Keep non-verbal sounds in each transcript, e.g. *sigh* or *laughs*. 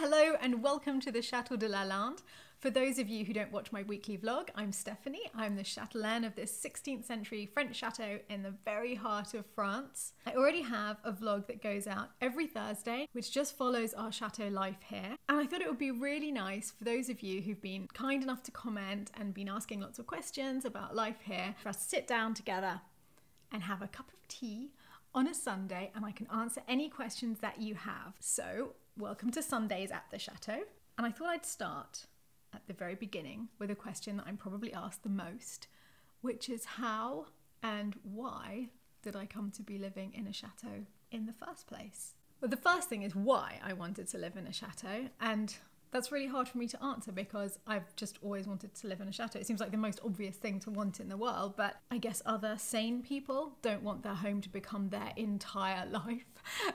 Hello and welcome to the Chateau de Lalande. For those of you who don't watch my weekly vlog, I'm Stephanie. I'm the chatelaine of this 16th century French chateau in the very heart of France. I already have a vlog that goes out every Thursday, which just follows our chateau life here. And I thought it would be really nice for those of you who've been kind enough to comment and been asking lots of questions about life here for us to sit down together and have a cup of tea on a Sunday and I can answer any questions that you have. So, welcome to Sundays at the Chateau. And I thought I'd start at the very beginning with a question that I'm probably asked the most, which is how and why did I come to be living in a chateau in the first place? Well, the first thing is why I wanted to live in a chateau, and that's really hard for me to answer because I've just always wanted to live in a chateau. It seems like the most obvious thing to want in the world, but I guess other sane people don't want their home to become their entire *laughs* life.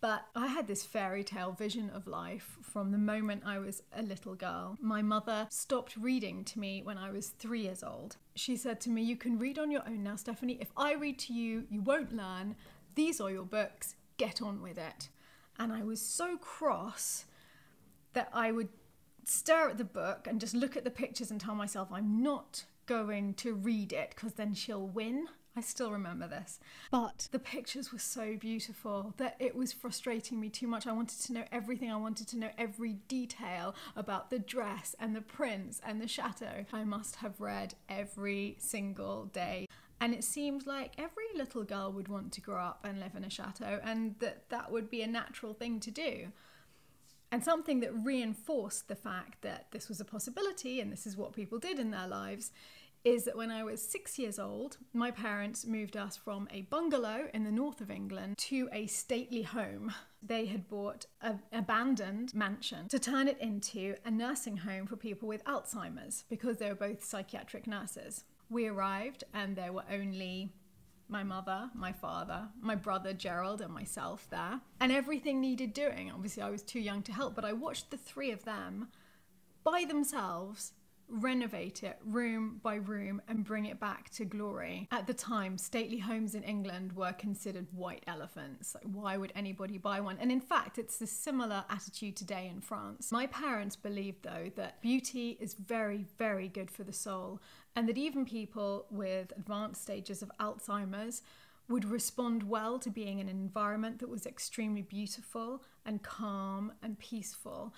But I had this fairy tale vision of life from the moment I was a little girl. My mother stopped reading to me when I was three years old. She said to me, You can read on your own now, Stephanie. If I read to you, you won't learn. These are your books. Get on with it. And I was so cross that I would stare at the book and just look at the pictures and tell myself I'm not going to read it because then she'll win. I still remember this. But the pictures were so beautiful that it was frustrating me too much. I wanted to know everything. I wanted to know every detail about the dress and the prince and the chateau. I must have read every single day. And it seemed like every little girl would want to grow up and live in a chateau, and that that would be a natural thing to do. And something that reinforced the fact that this was a possibility and this is what people did in their lives is that when I was six years old, my parents moved us from a bungalow in the north of England to a stately home. They had bought an abandoned mansion to turn it into a nursing home for people with Alzheimer's because they were both psychiatric nurses. We arrived and there were only my mother, my father, my brother Gerald, and myself there. And everything needed doing. Obviously, I was too young to help, but I watched the three of them by themselves renovate it room by room and bring it back to glory. At the time, stately homes in England were considered white elephants. Why would anybody buy one? And in fact, it's a similar attitude today in France. My parents believed, though, that beauty is very, very good for the soul, and that even people with advanced stages of Alzheimer's would respond well to being in an environment that was extremely beautiful and calm and peaceful.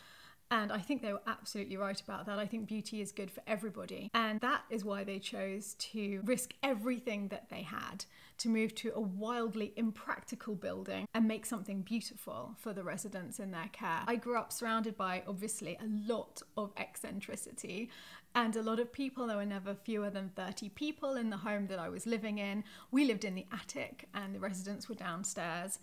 And I think they were absolutely right about that. I think beauty is good for everybody. And that is why they chose to risk everything that they had to move to a wildly impractical building and make something beautiful for the residents in their care. I grew up surrounded by obviously a lot of eccentricity and a lot of people. There were never fewer than 30 people in the home that I was living in. We lived in the attic and the residents were downstairs.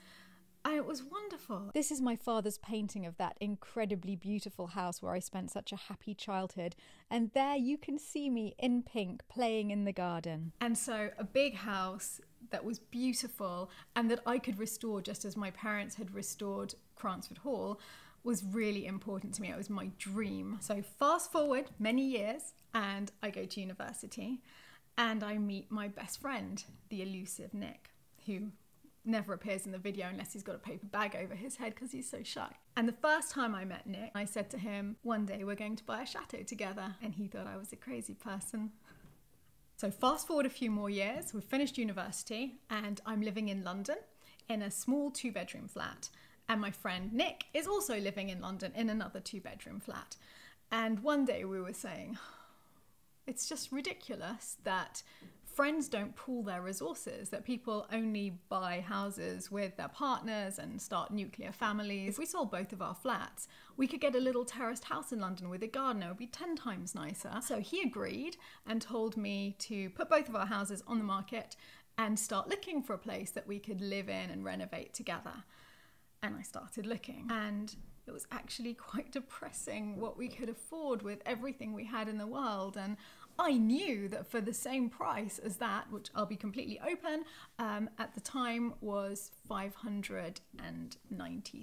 And it was wonderful. This is my father's painting of that incredibly beautiful house where I spent such a happy childhood. And there you can see me in pink playing in the garden. And so, a big house that was beautiful and that I could restore just as my parents had restored Cransford Hall was really important to me. It was my dream. So, fast forward many years, and I go to university and I meet my best friend, the elusive Nick, who never appears in the video unless he's got a paper bag over his head because he's so shy. And the first time I met Nick, I said to him, One day we're going to buy a chateau together. And he thought I was a crazy person. So, fast forward a few more years, we've finished university, and I'm living in London in a small two bedroom flat. And my friend Nick is also living in London in another two bedroom flat. And one day we were saying, it's just ridiculous that friends don't pool their resources, that people only buy houses with their partners and start nuclear families. If we sold both of our flats, we could get a little terraced house in London with a garden. It would be 10 times nicer. So he agreed and told me to put both of our houses on the market and start looking for a place that we could live in and renovate together. And I started looking. And it was actually quite depressing what we could afford with everything we had in the world. And I knew that for the same price as that, which I'll be completely open, um, at the time was £590,000.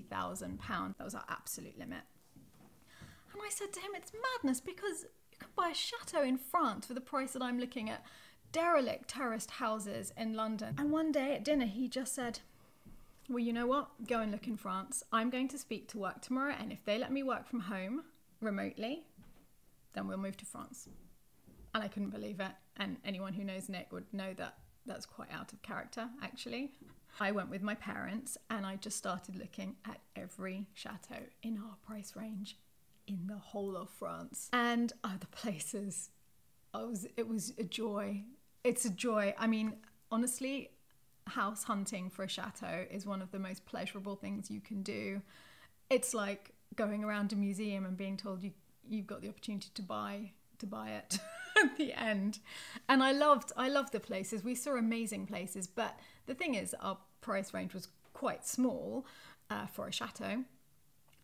That was our absolute limit. And I said to him, it's madness because you can buy a chateau in France for the price that I'm looking at derelict terraced houses in London. And one day at dinner, he just said, well, you know what? Go and look in France. I'm going to speak to work tomorrow, and if they let me work from home remotely, then we'll move to France. And I couldn't believe it. And anyone who knows Nick would know that that's quite out of character, actually. I went with my parents and I just started looking at every chateau in our price range in the whole of France. And other *laughs* places, I was, it was a joy. It's a joy. I mean, honestly, house hunting for a chateau is one of the most pleasurable things you can do. It's like going around a museum and being told you you've got the opportunity to buy to buy it *laughs* at the end. And I loved I loved the places. We saw amazing places, but the thing is our price range was quite small uh, for a chateau.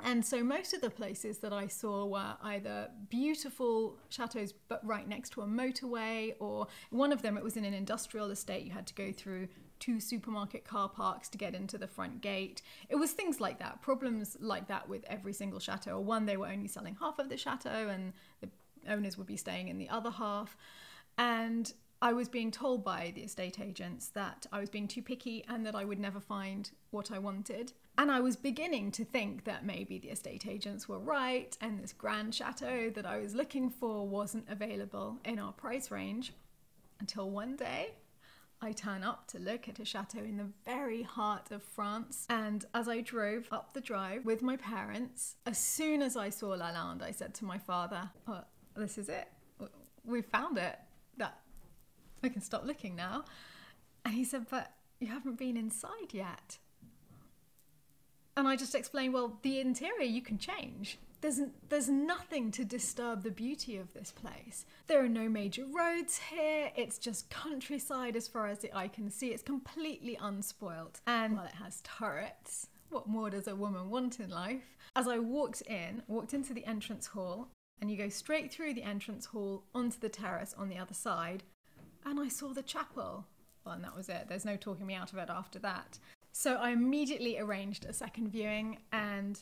And so most of the places that I saw were either beautiful chateaus but right next to a motorway, or one of them it was in an industrial estate. You had to go through two supermarket car parks to get into the front gate. It was things like that, problems like that with every single chateau. Or one, they were only selling half of the chateau and the owners would be staying in the other half. And I was being told by the estate agents that I was being too picky and that I would never find what I wanted. And I was beginning to think that maybe the estate agents were right and this grand chateau that I was looking for wasn't available in our price range until one day I turn up to look at a chateau in the very heart of France. And as I drove up the drive with my parents, as soon as I saw Lalande, I said to my father, oh, This is it. We found it. That we can stop looking now. And he said, But you haven't been inside yet. And I just explained, Well, the interior you can change there's there's nothing to disturb the beauty of this place. There are no major roads here. It's just countryside as far as the eye can see. It's completely unspoilt. And while it has turrets, what more does a woman want in life? As I walked in, walked into the entrance hall, and you go straight through the entrance hall onto the terrace on the other side, and I saw the chapel. Well, and that was it. There's no talking me out of it after that. So I immediately arranged a second viewing and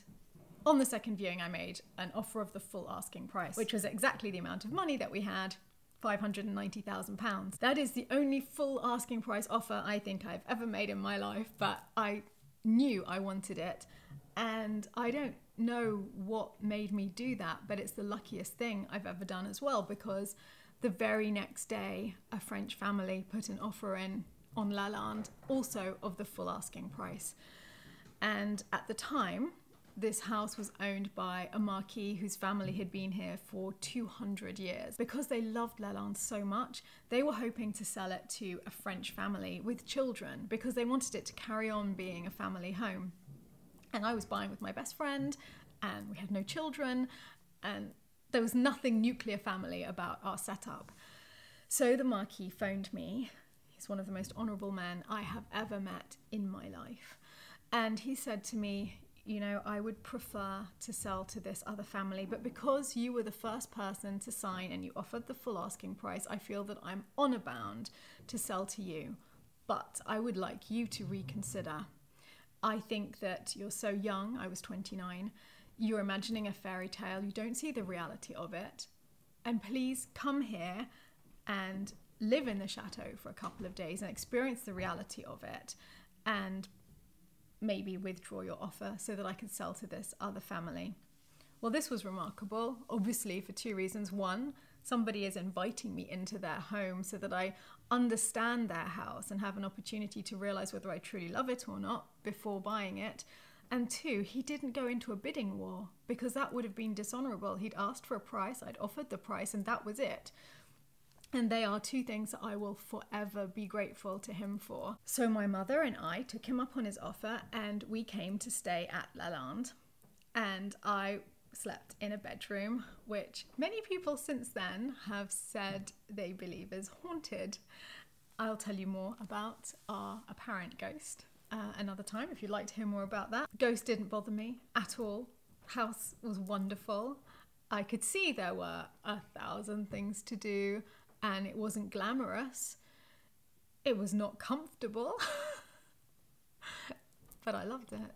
on the second viewing, I made an offer of the full asking price, which was exactly the amount of money that we had. £590,000. That is the only full asking price offer I think I've ever made in my life, but I knew I wanted it. And I don't know what made me do that, but it's the luckiest thing I've ever done as well because the very next day, a French family put an offer in on Lalande, also of the full asking price. And at the time, this house was owned by a marquis whose family had been here for 200 years. Because they loved Lalande so much, they were hoping to sell it to a French family with children because they wanted it to carry on being a family home. And I was buying with my best friend, and we had no children, and there was nothing nuclear family about our setup. So the Marquis phoned me. He's one of the most honourable men I have ever met in my life. And he said to me, you know, I would prefer to sell to this other family, but because you were the first person to sign and you offered the full asking price, I feel that I'm honor bound to sell to you. But I would like you to reconsider. I think that you're so young, I was 29, you're imagining a fairy tale, you don't see the reality of it. And please come here and live in the chateau for a couple of days and experience the reality of it and maybe withdraw your offer so that I can sell to this other family. Well, this was remarkable, obviously, for two reasons. One, somebody is inviting me into their home so that I understand their house and have an opportunity to realize whether I truly love it or not before buying it. And two, he didn't go into a bidding war because that would have been dishonorable. He'd asked for a price, I'd offered the price, and that was it. And they are two things that I will forever be grateful to him for. So my mother and I took him up on his offer and we came to stay at Lalande. And I slept in a bedroom, which many people since then have said they believe is haunted. I'll tell you more about our apparent ghost uh, another time if you'd like to hear more about that. Ghost didn't bother me at all. House was wonderful. I could see there were a thousand things to do and it wasn't glamorous. It was not comfortable, *laughs* but I loved it.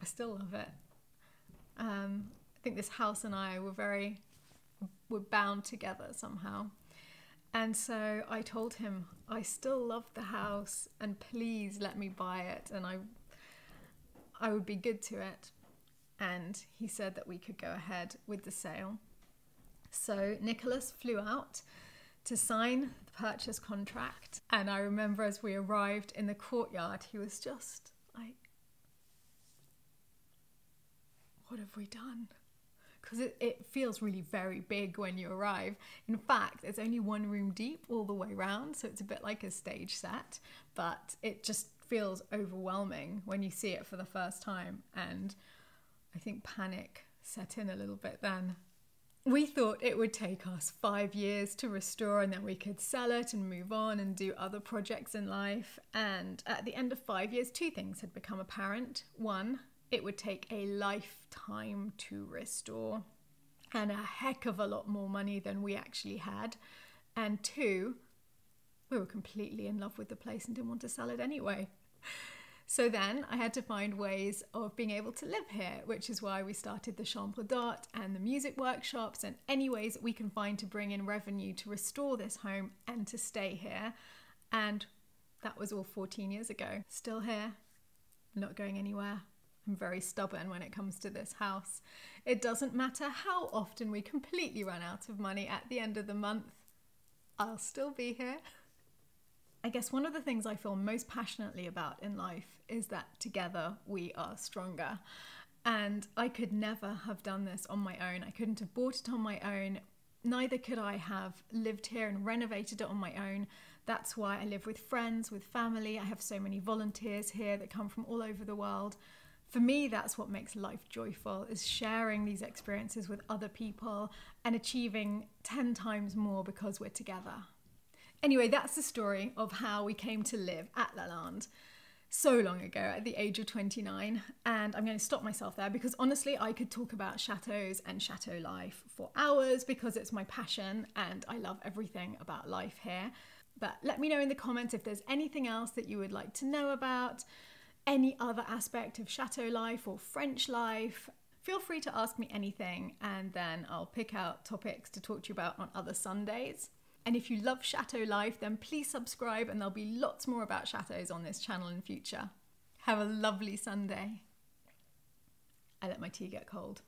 I still love it. Um, I think this house and I were very, were bound together somehow. And so I told him, I still love the house and please let me buy it and I I would be good to it. And he said that we could go ahead with the sale. So Nicholas flew out to sign the purchase contract. And I remember as we arrived in the courtyard, he was just like, What have we done? Because it, it feels really very big when you arrive. In fact, it's only one room deep all the way around, so it's a bit like a stage set, but it just feels overwhelming when you see it for the first time. And I think panic set in a little bit then. We thought it would take us five years to restore and then we could sell it and move on and do other projects in life. And at the end of five years, two things had become apparent. One, it would take a lifetime to restore and a heck of a lot more money than we actually had. And two, we were completely in love with the place and didn't want to sell it anyway. So then I had to find ways of being able to live here, which is why we started the Chambre d'Art and the music workshops and any ways that we can find to bring in revenue to restore this home and to stay here. And that was all 14 years ago. Still here, not going anywhere. I'm very stubborn when it comes to this house. It doesn't matter how often we completely run out of money at the end of the month, I'll still be here. I guess one of the things I feel most passionately about in life is that together we are stronger. And I could never have done this on my own. I couldn't have bought it on my own. Neither could I have lived here and renovated it on my own. That's why I live with friends, with family. I have so many volunteers here that come from all over the world. For me, that's what makes life joyful is sharing these experiences with other people and achieving 10 times more because we're together. Anyway, that's the story of how we came to live at Lalande so long ago at the age of 29 and I'm going to stop myself there because honestly I could talk about chateaus and chateau life for hours because it's my passion and I love everything about life here. But let me know in the comments if there's anything else that you would like to know about any other aspect of chateau life or French life feel free to ask me anything and then I'll pick out topics to talk to you about on other Sundays and if you love Chateau Life, then please subscribe, and there'll be lots more about chateaus on this channel in future. Have a lovely Sunday. I let my tea get cold.